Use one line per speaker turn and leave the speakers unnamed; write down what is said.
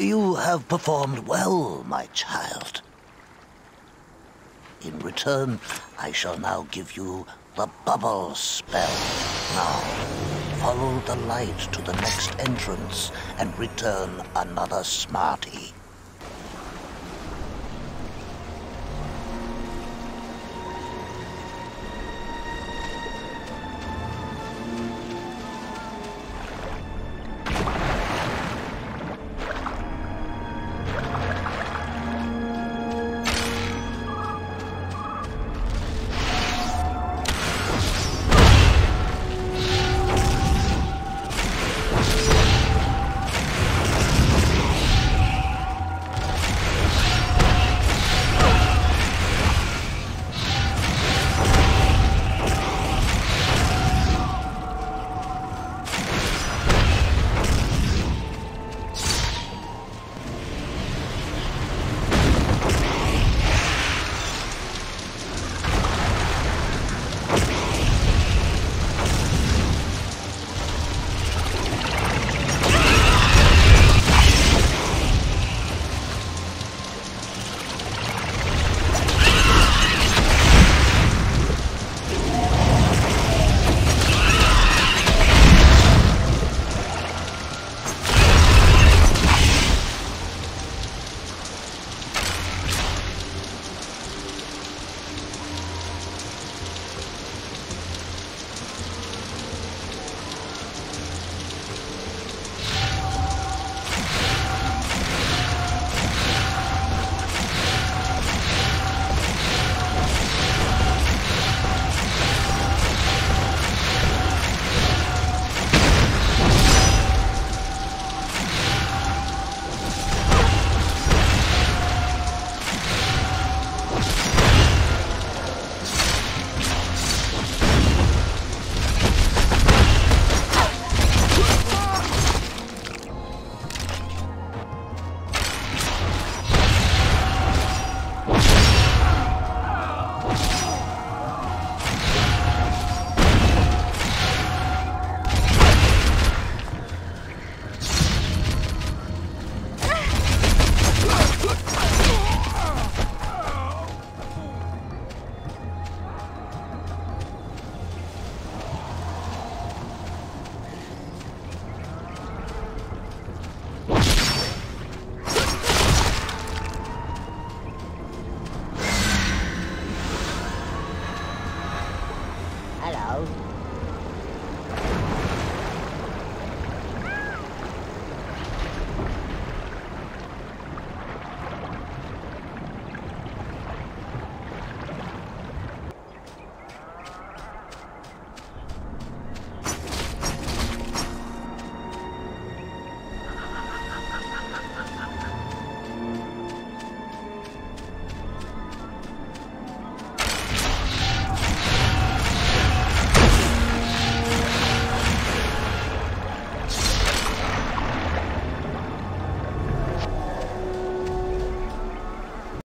You have performed well, my child. In return, I shall now give you the bubble spell. Now, follow the light to the next entrance and return another Smartie. though.